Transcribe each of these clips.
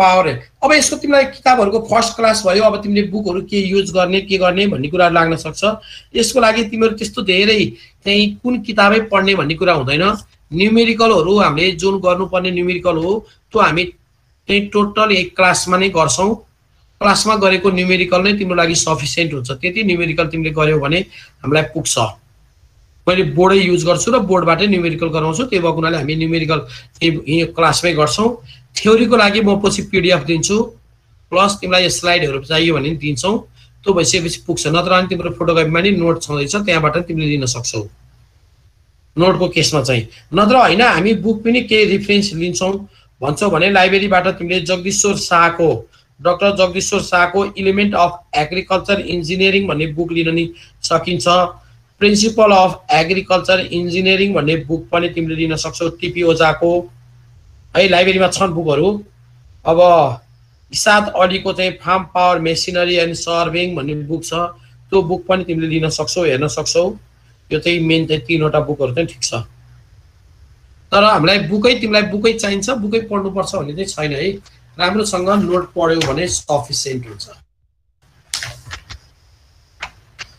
Power. अब यसको तिमीलाई किताबहरूको फर्स्ट क्लास भयो अब तिमीले बुकहरू के युज गर्ने के गर्ने भन्ने कुराहरू लाग्न सक्छ। यसको लागि तिमीहरू त्यस्तो धेरै त्यहीँ कुन किताबै पढ्ने भन्ने कुरा हुँदैन। न्युमेरिकलहरू हामीले जुन गर्नुपर्ने न्युमेरिकल हो त्यो हामी त्यही टोटल एक क्लासमा नै गर्छौँ। क्लासमा गरेको न्युमेरिकल नै तिम्रो लागि सफिसियन्ट हुन्छ। त्यति न्युमेरिकल तिमीले गर्यौ भने हामीलाई पुग्छ। मैले बोर्डै युज गर्छु र बोर्डबाटै न्युमेरिकल गराउँछु। त्यही भएको हुनाले हामी न्युमेरिकल क्लासमै गर्छौँ। थ्योरीको लागि म पछि पिडिएफ दिन्छु। प्लस तिमीलाई स्लाइडहरू चाहियो भने दिन्छौँ। त्यो भइसकेपछि पुग्छ। नत्र अनि तिम्रो फोटोकपीमा नि नोट छँदैछ। त्यहाँबाट तिमीले लिन सक्छौ। नोटको केसमा चाहिँ। नत्र होइन हामी बुक पनि केही रिफरेन्स लिन्छौँ। भन्छौ भने लाइब्रेरीबाट तिमीले जगदीश्वर शाहको डक्टर जगदीश्वर शाहको इलिमेन्ट अफ एग्रिकल्चर इन्जिनियरिङ भन्ने बुक लिन नि सकिन्छ। प्रिन्सिपल अफ एग्रिकल्चर इन्जिनियरिङ भन्ने बुक पनि तिमीले लिन सक्छौ। टिपी ओझाको है लाइब्रेरीमा छन् बुकहरू। अब इसाद अलीको चाहिँ farm power machinery and serving भन्ने बुक छ। त्यो बुक पनि तिमीले लिन सक्छौ हेर्न सक्छौ। यो चाहिँ मेन चाहिँ तिनवटा बुकहरू चाहिँ ठिक छ। तर हामीलाई बुकै तिमीलाई बुकै चाहिन्छ बुकै पढ्नुपर्छ भन्ने चाहिँ छैन है। राम्रोसँग नोट पढ्यो भने सफिसियन्ट हुन्छ।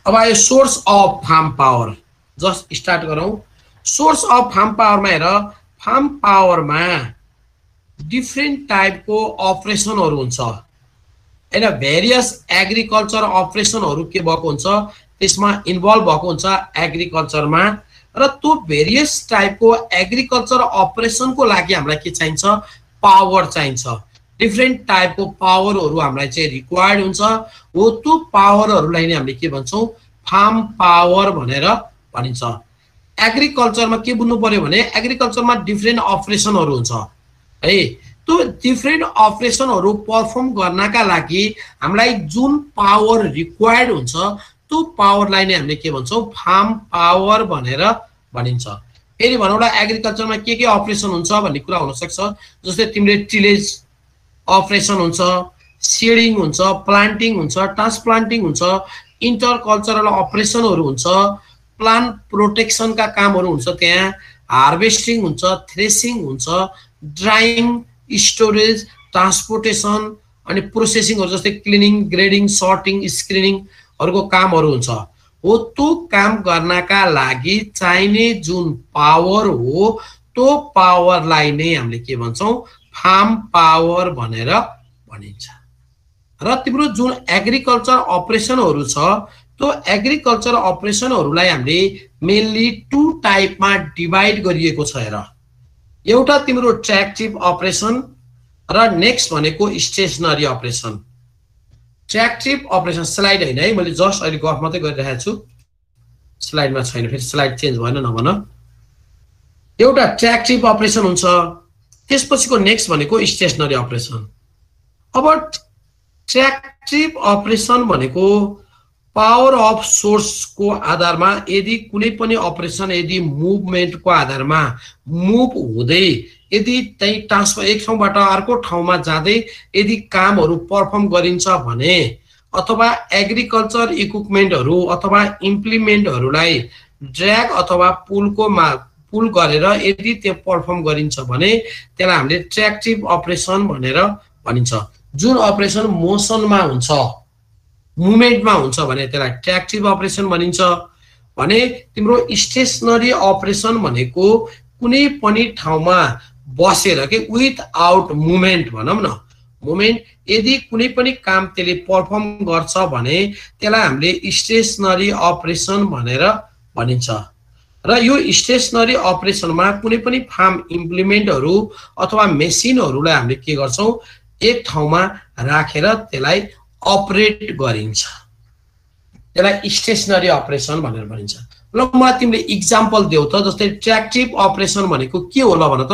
अब आयो source of farm power just start गरौँ। सोर्स अफ फार्म पावरमा हेर फार्म पावरमा डिफ्रेन्ट टाइपको अपरेसनहरू हुन्छ। होइन भेरियस एग्रिकल्चर अपरेसनहरू के भएको हुन्छ त्यसमा इन्भल्भ भएको हुन्छ एग्रिकल्चरमा र त्यो भेरियस टाइपको एग्रिकल्चर अपरेसनको लागि हामीलाई के चाहिन्छ पावर चाहिन्छ। डिफ्रेन्ट टाइपको पावरहरू हामीलाई चाहिँ रिक्वायर्ड हुन्छ। हो त्यो पावरहरूलाई नै हामीले के भन्छौँ फार्म पावर भनेर भनिन्छ। एग्रिकल्चरमा के बुझ्नु पर्यो भने एग्रिकल्चरमा डिफ्रेन्ट अपरेसनहरू हुन्छ। है? त्यो डिफ्रेन्ट अपरेसनहरू पर्फर्म गर्नका लागि हामीलाई जुन पावर रिक्वायर्ड हुन्छ त्यो पावरलाई नै हामीले के भन्छौँ? फार्म पावर भनेर भनिन्छ। फेरि भनौँला एग्रिकल्चरमा के के अपरेसन हुन्छ भन्ने कुरा हुनसक्छ। जस्तै तिमीले टिलेज अपरेसन हुन्छ सेडिङ हुन्छ प्लान्टिङ हुन्छ ट्रान्सप्लान्टिङ हुन्छ इन्टर कल्चरल अपरेसनहरू हुन्छ प्लान्ट प्रोटेक्सनका कामहरू हुन्छ त्यहाँ हार्भेस्टिङ हुन्छ थ्रेसिङ हुन्छ ड्राइङ स्टोरेज ट्रान्सपोर्टेसन अनि प्रोसेसिङहरू जस्तै क्लिनिङ ग्रेडिङ सर्टिङ स्क्रिनिङहरूको कामहरू हुन्छ। हो त्यो काम गर्नका लागि चाहिने जुन पावर हो त्यो पावरलाई नै हामीले के भन्छौँ? फार्म पावर भनेर भनिन्छ। र तिम्रो जुन एग्रिकल्चर अपरेसनहरू छ त्यो एग्रिकल्चर अपरेसनहरूलाई हामीले मेनली टु टाइपमा डिभाइड गरिएको छ हेर। एउटा तिम्रो ट्र्याक्टिभ अपरेसन र नेक्स्ट भनेको stationary operation. Tractive operation slide होइन है मैले जस्ट अहिले गफ मात्रै गरिरहेको छु। स्लाइडमा छैन फेरि स्लाइड चेन्ज भएन नभन। एउटा ट्र्याक्टिभ अपरेसन हुन्छ त्यसपछिको नेक्स्ट भनेको स्टेसनरी अपरेसन। अब ट्र्याक्टिभ अपरेसन भनेको पावर अफ सोर्सको आधारमा यदि कुनै पनि अपरेसन यदि मुभमेन्टको आधारमा मुभ हुँदै यदि त्यही ट्रान्सफर एक ठाउँबाट अर्को ठाउँमा जाँदै यदि कामहरू पर्फर्म गरिन्छ भने अथवा एग्रिकल्चर इक्विपमेन्टहरू अथवा इम्प्लिमेन्टहरूलाई ड्र्याग अथवा पुलको मा पुल गरेर यदि त्यो पर्फर्म गरिन्छ भने त्यसलाई हामीले ट्र्याक्टिभ अपरेसन भनेर भनिन्छ। जुन अपरेसन मोसनमा हुन्छ मुभमेन्टमा हुन्छ भने त्यसलाई ट्र्याक्टिभ अपरेसन भनिन्छ। भने तिम्रो स्टेसनरी अपरेसन भनेको कुनै पनि ठाउँमा बसेर के विथ आउट मुभमेन्ट भनौँ न। मुभमेन्ट यदि कुनै पनि काम त्यसले पर्फर्म गर्छ भने त्यसलाई हामीले स्टेसनरी अपरेसन भनेर भनिन्छ। र यो स्टेसनरी अपरेसनमा कुनै पनि फार्म इम्प्लिमेन्टहरू अथवा मेसिनहरूलाई हामीले के गर्छौँ एक ठाउँमा राखेर त्यसलाई अपरेट गरिन्छ। त्यसलाई स्टेसनरी अपरेसन भनेर भनिन्छ। ल मलाई तिमीले इक्जाम्पल देऊ त जस्तै ट्र्याक्टिभ अपरेसन भनेको के होला भन त।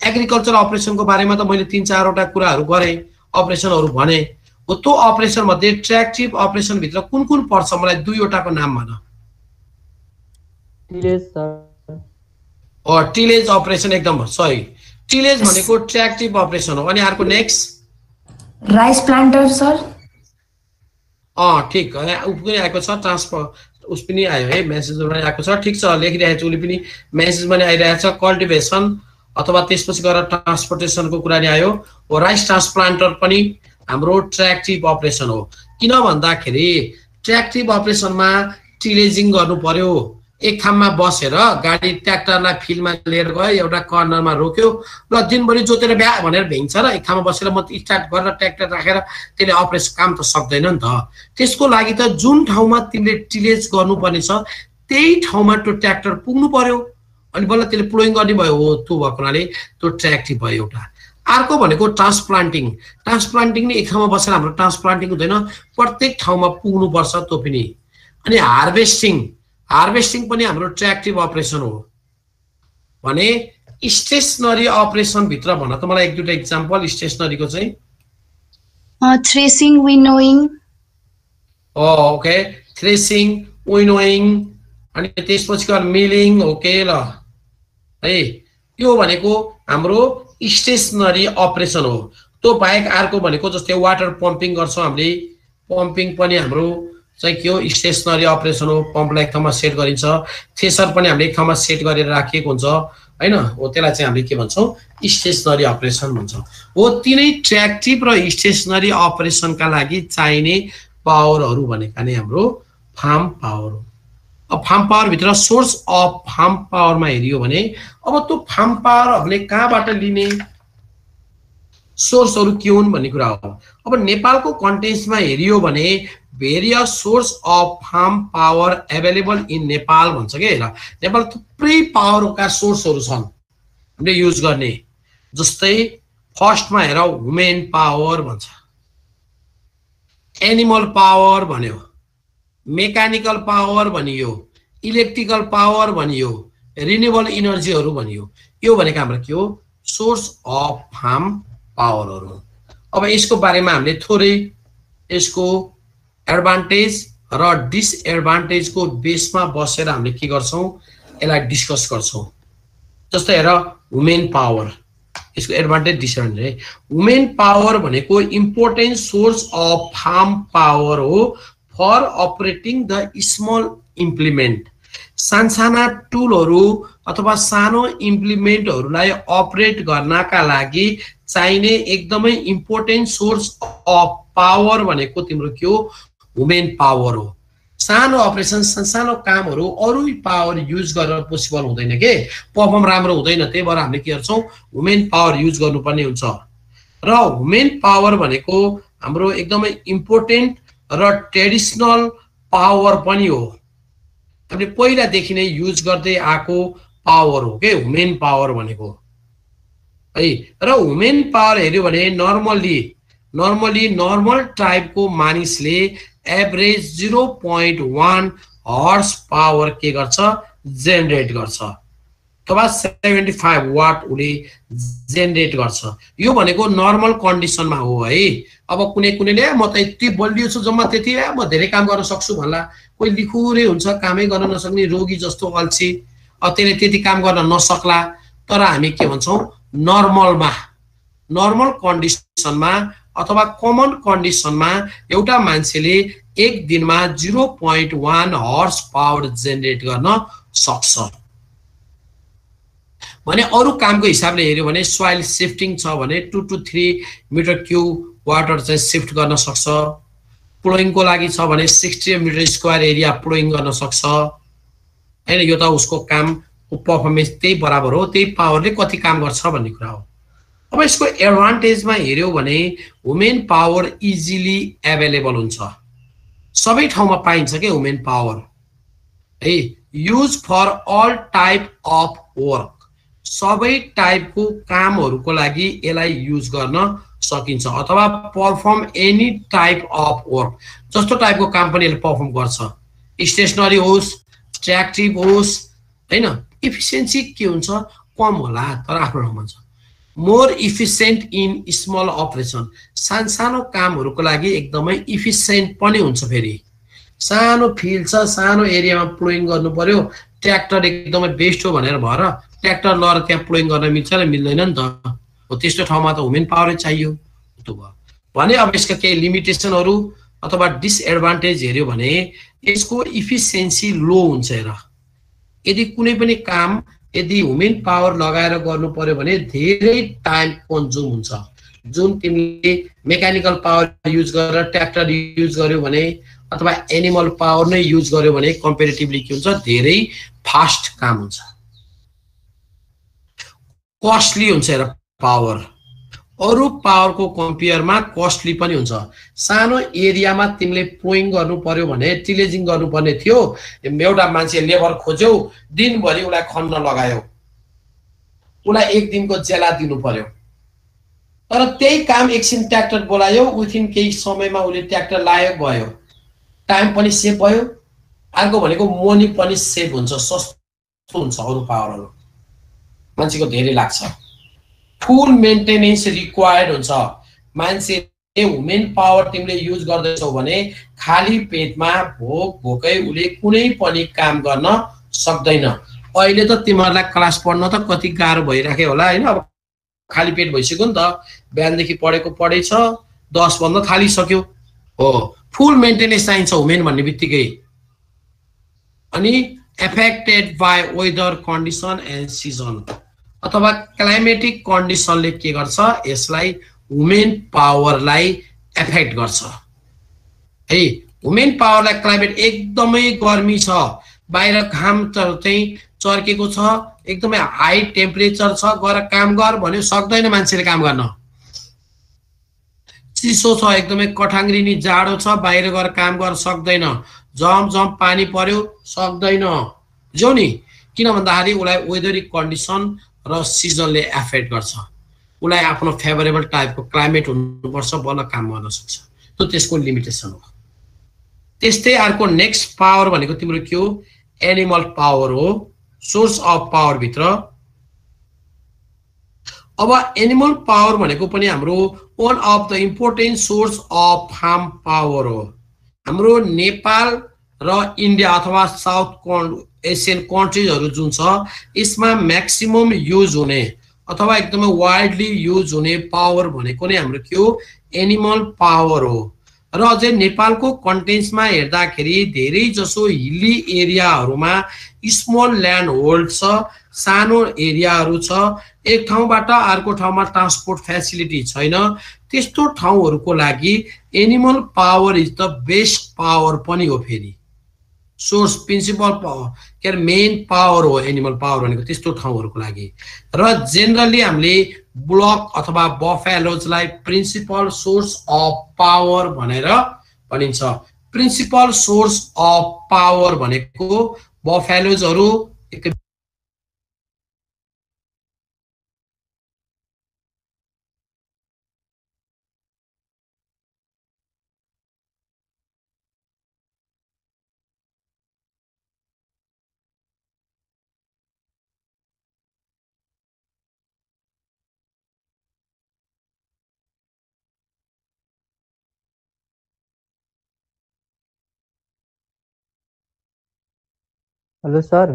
एग्रिकल्चर अपरेसनको बारेमा त मैले तिन चारवटा कुराहरू गरेँ अपरेसनहरू भने। हो त्यो अपरेसन मध्ये ट्र्याक्टिभ अपरेसनभित्र कुन कुन पर्छ? मलाई दुईवटाको नाम भन। टिलेज अपरेसन एकदम सही। टिलेज भनेको ट्र्याक्टिभ अपरेसन हो। अनि अर्को नेक्स्ट राइस प्लान्टर सर अँ ठिक ऊ पनि आएको छ ट्रान्सफर। उस पनि आयो है मेसेज पनि आएको छ। ठिक छ लेखिरहेको छु। उसले पनि मेसेज पनि आइरहेको छ कल्टिभेसन अथवा त्यसपछि गएर ट्रान्सपोर्टेसनको कुरा नि आयो। हो राइस ट्रान्सप्लान्टर पनि हाम्रो ट्र्याक्टिभ अपरेसन हो। किन भन्दाखेरि ट्र्याक्टिभ अपरेसनमा टिलेजिङ गर्नु पर्यो। एक खाममा बसेर गाडी ट्र्याक्टरलाई फिल्डमा लिएर गयो एउटा कर्नरमा रोक्यो र दिनभरि जोतेर बिहा भनेर भ्याइन्छ र एक खाममा बसेर म स्टार्ट गरेर ट्र्याक्टर राखेर त्यसले अपरेसन काम त सक्दैन नि त। त्यसको लागि त जुन ठाउँमा तिमीले टिलेज गर्नुपर्ने छ त्यही ठाउँमा त्यो ट्र्याक्टर पुग्नु पर्यो। अनि बल्ल त्यसले प्लोइङ गर्ने भयो हो त्यो भएको हुनाले त्यो ट्र्याक्टिभ भयो एउटा। अर्को भनेको ट्रान्सप्लान्टिङ। ट्रान्सप्लान्टिङ नै एक ठाउँमा बसेर हाम्रो ट्रान्सप्लान्टिङ हुँदैन प्रत्येक ठाउँमा पुग्नुपर्छ त्यो पनि। अनि हार्भेस्टिङ हार्भेस्टिङ पनि हाम्रो ट्र्याक्टिभ अपरेसन हो। भने स्टेसनरी अपरेसनभित्र भन त मलाई एक दुईवटा इक्जाम्पल स्टेसनरीको चाहिँ। थ्रेसिङ विनोइङ। ओके। थ्रेसिङ विनोइङ अनि त्यसपछि मिलिङ ओके ल। है यो भनेको हाम्रो स्टेसनरी अपरेसन हो। त्यो बाहेक अर्को भनेको जस्तै वाटर पम्पिङ गर्छौँ हामीले। पम्पिङ पनि हाम्रो चाहिँ के हो? स्टेसनरी अपरेसन हो पम्पलाई एक ठाउँमा सेट गरिन्छ। थ्रेसर पनि हामीले एक ठाउँमा सेट गरेर राखिएको हुन्छ। होइन? हो त्यसलाई चाहिँ हामीले के भन्छौँ? स्टेसनरी अपरेसन भन्छौँ। हो तिनै ट्र्याक्टिभ र स्टेसनरी अपरेसनका लागि चाहिने पावरहरू भनेका नै हाम्रो फार्म पावर हो। अब फार्म पावरभित्र सोर्स अफ फार्म पावरमा हेरियो भने अब त्यो फार्म पावरहरूले कहाँबाट लिने? सोर्सहरू के हुन् भन्ने कुरा हो। अब नेपालको कन्टेन्समा हेरियो भने various source of farm power available in Nepal भन्छ कि? हेर नेपाल थुप्रै पावरका सोर्सहरू छन्। हामीले युज गर्ने। जस्तै फर्स्टमा हेर वुमेन पावर भन्छ। एनिमल पावर भन्यो। मेकानिकल पावर भनियो। इलेक्ट्रिकल पावर भनियो। रिन्युबल इनर्जीहरू भनियो। यो भनेको हाम्रो के हो? सोर्स अफ फार्म पावरहरू अब यसको बारेमा हामीले थोरै यसको एडभान्टेज र डिसएडभान्टेजको बेसमा बसेर हामीले के गर्छौँ? यसलाई डिस्कस गर्छौँ। जस्तै हेर वुमेन पावर यसको एडभान्टेज डिसएडभान्टेज है। वुमेन पावर भनेको important source of farm power हो for operating the small implement सानसाना टुलहरू अथवा सानो इम्प्लिमेन्टहरूलाई अपरेट गर्नका लागि चाहिने एकदमै इम्पोर्टेन्ट सोर्स अफ पावर भनेको तिम्रो के हो? वुमेन पावर हो। सानो अपरेसन सानो कामहरू अरू पावर युज गरेर पोसिबल हुँदैन के? पर्फर्म राम्रो हुँदैन त्यही भएर हामीले के गर्छौँ? वुमेन पावर युज गर्नुपर्ने हुन्छ। र वुमेन पावर भनेको हाम्रो एकदमै इम्पोर्टेन्ट र ट्रेडिसनल पावर पनि हो। हामीले पहिलादेखि नै युज गर्दै आएको पावर हो के? वुमेन पावर भनेको। है? र वुमेन पावर हेऱ्यो भने नर्मल्ली नर्मली नर्मल टाइपको मानिसले average zero point one horse power के गर्छ जेनेरेट गर्छ। अथवा सेभेन्टी फाइभ वाट उसले जेनेरेट गर्छ। यो भनेको नर्मल कन्डिसनमा हो है। अब कुनै कुनैले म त यति बलियो छु जम्मा त्यति म धेरै काम गर्न सक्छु भन्ला। कोही लिखुरे हुन्छ कामै गर्न नसक्ने रोगी जस्तो अल्छी। त्यसले त्यति काम गर्न नसक्ला। तर हामी के भन्छौँ? नर्मलमा नर्मल कन्डिसनमा अथवा कमन कन्डिसनमा एउटा मान्छेले एक दिनमा zero point one horse power generate गर्न सक्छ। भने अरू कामको हिसाबले हेऱ्यो भने सोइल सिफ्टिङ छ भने two two three metre cube water चाहिँ सिफ्ट गर्न सक्छ। प्लोइङको लागि छ भने sixty metre square area ploughing गर्न सक्छ। होइन यो त उसको कामको पर्फर्मेन्स त्यही बराबर हो त्यही पावरले कति काम गर्छ भन्ने कुरा हो। अब यसको एडभान्टेजमा हेऱ्यौँ भने वुमेन पावर इजिली एभाइलेबल हुन्छ। सबै ठाउँमा पाइन्छ क्या वुमेन पावर है use for all type of work सबै टाइपको कामहरूको लागि यसलाई युज गर्न सकिन्छ अथवा perform any type of work जस्तो टाइपको काम पनि यसले पर्फर्म गर्छ। स्टेसनरी होस् ट्र्याक्टिभ होस् होइन इफिसियन्सी के हुन्छ? कम होला तर आफ्नो ठाउँमा छ more efficient in small operation सानो कामहरूको लागि एकदमै इफिसियन्ट पनि हुन्छ फेरि। सानो फिल्ड छ सानो एरियामा प्लोइङ गर्नु पर्यो ट्र्याक्टर एकदमै बेस्ट हो भनेर भएर ट्र्याक्टर लगेर त्यहाँ प्लोइङ गर्न मिल्छ र मिल्दैन नि त। हो त्यस्तो ठाउँमा त वुमेन पावरै चाहियो। त्यो भयो। भने अब यसका केही लिमिटेसनहरू अथवा डिसएडभान्टेज हेऱ्यो भने यसको इफिसियन्सी लो हुन्छ हेर। यदि कुनै पनि काम यदि वुमेन पावर लगाएर गर्नु पर्यो भने धेरै टाइम कन्ज्युम हुन्छ। जुन तिमीले मेकानिकल पावर युज गरेर ट्र्याक्टर युज गर्यो भने अथवा एनिमल पावर नै युज गर्यो भने कम्पेरिटिभली के हुन्छ धेरै फास्ट काम हुन्छ। कस्टली हुन्छ हेर पावर। अरू पावरको कम्पेयरमा कस्टली पनि हुन्छ। सानो एरियामा तिमीले पोइङ गर्नु पर्यो भने टिलेजिङ गर्नुपर्ने थियो। एउटा मान्छे लेबर खोज्यौ दिनभरि उसलाई खन्न लगायो। उसलाई एक दिनको जेला दिनु पर्यो। तर त्यही काम एकछिन ट्र्याक्टर बोलायो विथिन केही समयमा उसले ट्र्याक्टर लायो भयो। टाइम पनि सेभ भयो। अर्को भनेको मनी पनि सेभ हुन्छ सस्तो हुन्छ अरू पावरहरू। मान्छेको धेरै लाग्छ। फुल मेन्टेनेन्स रिक्वायर्ड हुन्छ। मान्छे वुमेन पावर तिमीले युज गर्दैछौ भने खाली पेटमा भोक भोकै उसले कुनै पनि काम गर्न सक्दैन। अहिले त तिमीहरूलाई क्लास पढ्न त कति गाह्रो भइराख्यो होला होइन? अब खाली पेट भइसक्यो नि त। बिहानदेखि पढेको पढेछ दस बन्द थालिसक्यो। हो फुल मेन्टेनेन्स चाहिन्छ वुमेन भन्ने बित्तिकै। अनि affected by weather condition and season अथवा क्लाइमेटिक कन्डिसनले के गर्छ? यसलाई वुमेन पावरलाई एफेक्ट गर्छ। है? वुमेन पावरलाई क्लाइमेट एकदमै गर्मी छ। बाहिर घाम चाहिँ चर्केको छ एकदमै हाई टेम्परेचर छ गएर काम गर भन्यो सक्दैन मान्छेले काम गर्न। चिसो छ एकदमै कठाङ्ग्रिनी जाडो छ बाहिर गएर काम गर्न सक्दैन। जम जम पानी पर्यो सक्दैन। जो नि? किन भन्दाखेरि उसलाई वेदरिक कन्डिसन र सिजनले एफेक्ट गर्छ। उसलाई आफ्नो फेभरेबल टाइपको क्लाइमेट हुनुपर्छ बल्ल काम गर्न सक्छ। त्यो त्यसको लिमिटेसन हो। त्यस्तै अर्को नेक्स्ट पावर भनेको तिम्रो के हो? एनिमल पावर हो। सोर्स अफ पावरभित्र अब एनिमल पावर भनेको पनि हाम्रो one of the important source of farm power हो। हाम्रो नेपाल र इन्डिया अथवा साउथ एसियन कन्ट्रिजहरू जुन छ यसमा म्याक्सिमम युज हुने अथवा एकदमै वाइडली युज हुने पावर भनेको नै हाम्रो के हो? एनिमल पावर हो। र अझै नेपालको कन्टेन्समा हेर्दाखेरि धेरै जसो हिल्ली एरियाहरूमा स्मल ल्यान्ड होल्ड छ सानो एरियाहरू छ एक ठाउँबाट अर्को ठाउँमा ट्रान्सपोर्ट फेसिलिटी छैन। त्यस्तो ठाउँहरूको लागि animal power is the best power पनि हो फेरि। सोर्स प्रिन्सिपल के अरे मेन पावर हो एनिमल पावर भनेको त्यस्तो ठाउँहरूको लागि। र जेनरली हामीले ब्लक अथवा बफेलोजलाई प्रिन्सिपल सोर्स अफ पावर भनेर भनिन्छ। प्रिन्सिपल सोर्स अफ पावर भनेको बफेलोजहरू हेलो सर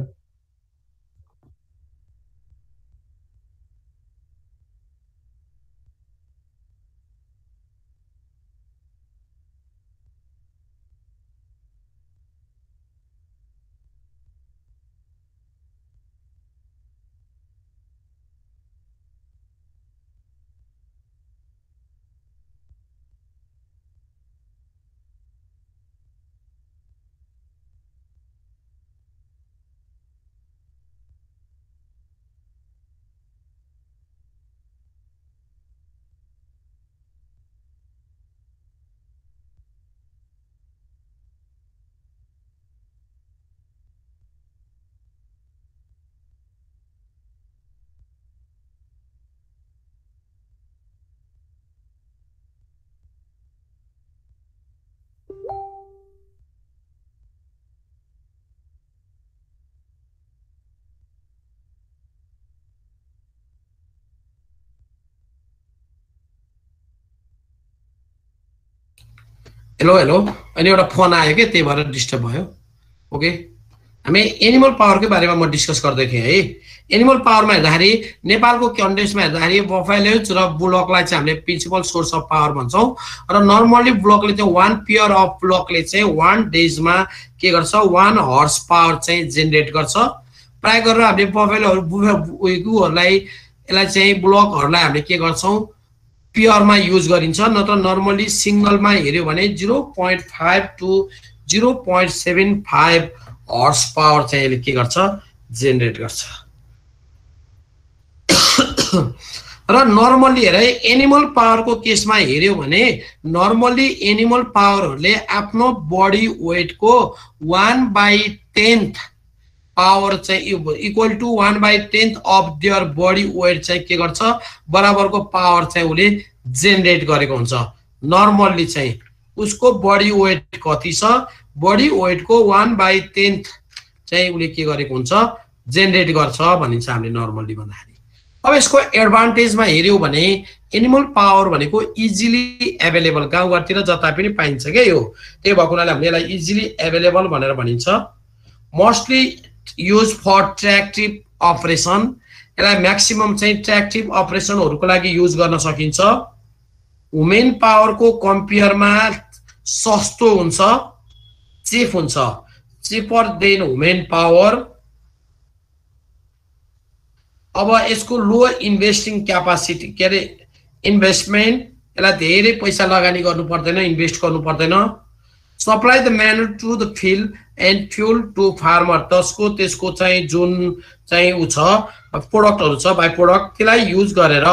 हेलो हेलो अनि एउटा फोन आयो कि? त्यही भएर डिस्टर्ब भयो। ओके हामी एनिमल पावरकै बारेमा म डिस्कस गर्दै थिएँ है। एनिमल पावरमा हेर्दाखेरि नेपालको कन्टेन्समा हेर्दाखेरि बफाइलेज र बुलकलाई चाहिँ हामीले प्रिन्सिपल सोर्स अफ पावर भन्छौँ। र नर्मल्ली ब्लकले चाहिँ वान पियर अफ ब्लकले चाहिँ वान डेजमा के गर्छ? वान हर्स पावर चाहिँ जेनेरेट गर्छ। प्राय गरेर हामीले बफेलोहरू उयोहरूलाई यसलाई चाहिँ ब्लकहरूलाई हामीले के गर्छौँ? प्योरमा युज गरिन्छ नत्र नर्मली सिङ्गलमा हेऱ्यो भने zero point five two zero point seven five horse power चाहिँ यसले के गर्छ? जेनेरेट गर्छ। र नर्मल्ली हेर एनिमल पावरको केसमा हेऱ्यो भने नर्मल्ली एनिमल पावरहरूले आफ्नो बडी वेटको वान बाई टेन्थ पावर चाहिँ equal to one by tenth of their body weight चाहिँ के गर्छ? बराबरको पावर चाहिँ उसले जेनेरेट गरेको हुन्छ। नर्मल्ली चाहिँ उसको बडी वेट कति छ? बडी वेटको वान बाई टेन्थ चाहिँ उसले के गरेको हुन्छ? जेनेरेट गर्छ भनिन्छ हामीले नर्मल्ली भन्दाखेरि। अब यसको एडभान्टेजमा हेऱ्यौँ भने एनिमल पावर भनेको इजिली एभाइलेबल गाउँघरतिर जता पनि पाइन्छ क्या यो? त्यही भएको हुनाले हामीले यसलाई इजिली एभाइलेबल भनेर भनिन्छ। Mostly use for tractive operation यसलाई म्याक्सिमम चाहिँ ट्र्याक्टिभ अपरेसनहरूको लागि युज गर्न सकिन्छ। वुमेन पावरको कम्पेयरमा सस्तो हुन्छ चिफ हुन्छ। चिपर देन वुमेन पावर अब यसको लो इन्भेस्टिङ क्यापासिटी के अरे इन्भेस्टमेन्ट यसलाई धेरै पैसा लगानी गर्नु पर्दैन इन्भेस्ट गर्नु पर्दैन। Supply the manure to the field and fuel to farmer. त्यसको त्यसको चाहिँ जुन चाहिँ ऊ छ प्रोडक्टहरू छ बाई प्रोडक्ट त्यसलाई युज गरेर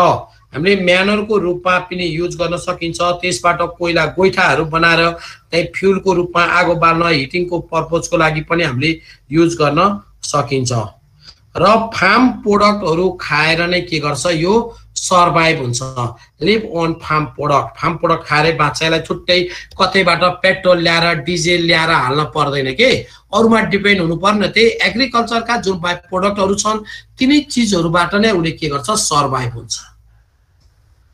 हामीले म्यानरको रूपमा पनि युज गर्न सकिन्छ। त्यसबाट कोइला गोइठाहरू बनाएर त्यही फ्युलको रूपमा आगो बाल्न हिटिङको पर्पजको लागि पनि हामीले युज गर्न सकिन्छ। र फार्म प्रोडक्टहरू खाएर नै के गर्छ यो सर्भाइभ हुन्छ। Live on farm product farm product खाएरै बाँच्चालाई छुट्टै कतैबाट पेट्रोल ल्याएर डिजेल ल्याएर हाल्न पर्दैन के? अरूमा डिपेन्ड हुनु पर्ने त्यही एग्रिकल्चरका जुन बाई प्रोडक्टहरू छन् तिनै चिजहरूबाट नै उसले के गर्छ? सर्भाइभ हुन्छ।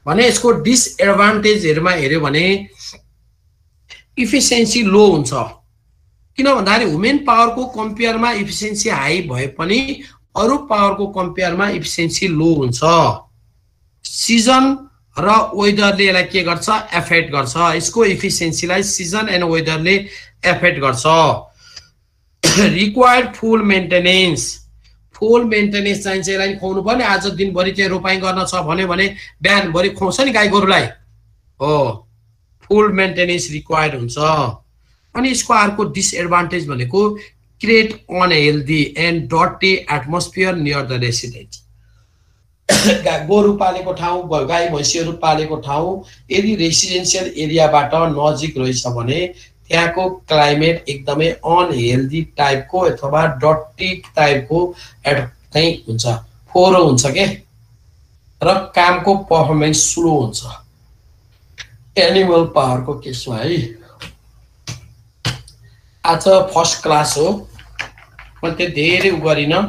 भने यसको डिसएडभान्टेजहरूमा हेऱ्यो भने इफिसियन्सी लो हुन्छ। किन भन्दाखेरि वुमेन पावरको कम्पेयरमा इफिसियन्सी हाई भए पनि अरू पावरको कम्पेयरमा इफिसियन्सी लो हुन्छ। सिजन र वेदरले यसलाई के गर्छ? एफेक्ट गर्छ। यसको इफिसियन्सीलाई सिजन एन्ड वेदरले एफेक्ट गर्छ। Required full maintenance full maintenance चाहिन्छ यसलाई खुवाउनु पर्ने आज दिनभरि चाहिँ रोपाइ गर्न छ भन्यो भने बिहानभरि खुवाउँछ नि गाई गोरुलाई। हो। फुल मेन्टेनेन्स रिक्वायर्ड हुन्छ। अनि यसको अर्को डिसएडभान्टेज भनेको create unhealthy and dirty atmosphere near the residence. गोरु पालेको ठाउँ गाई भैँसीहरू पालेको ठाउँ यदि रेसिडेन्सियल एरियाबाट नजिक रहेछ भने त्यहाँको क्लाइमेट एकदमै अनहेल्दी टाइपको अथवा डट्टी टाइपको एड चाहिँ हुन्छ। फोहोरो हुन्छ के? र कामको पर्फर्मेन्स स्लो हुन्छ। एनिमल पावरको केसमा है। आज फर्स्ट क्लास हो। मैले त्यो धेरै उ गरिनँ।